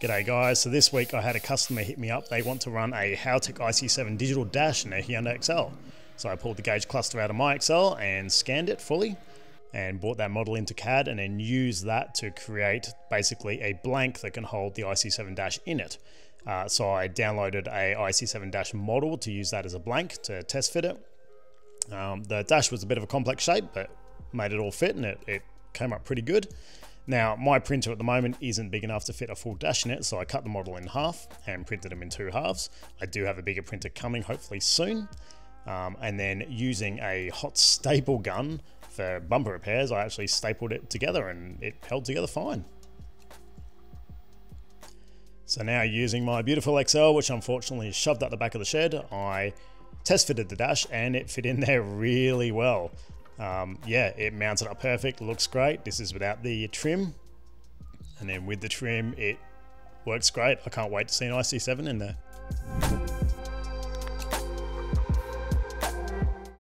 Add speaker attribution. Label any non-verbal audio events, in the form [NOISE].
Speaker 1: G'day guys, so this week I had a customer hit me up. They want to run a Haltech IC7 digital dash in their Hyundai Excel. So I pulled the gauge cluster out of my Excel and scanned it fully and brought that model into CAD and then used that to create basically a blank that can hold the IC7 dash in it. Uh, so I downloaded a IC7 dash model to use that as a blank to test fit it. Um, the dash was a bit of a complex shape, but made it all fit and it, it came up pretty good. Now, my printer at the moment isn't big enough to fit a full dash in it, so I cut the model in half and printed them in two halves. I do have a bigger printer coming hopefully soon. Um, and then using a hot staple gun for bumper repairs, I actually stapled it together and it held together fine. So now using my beautiful Excel, which unfortunately is shoved up the back of the shed, I test fitted the dash and it fit in there [LAUGHS] really well. Um, yeah, it mounted up perfect, looks great. This is without the trim. And then with the trim, it works great. I can't wait to see an IC7 in there.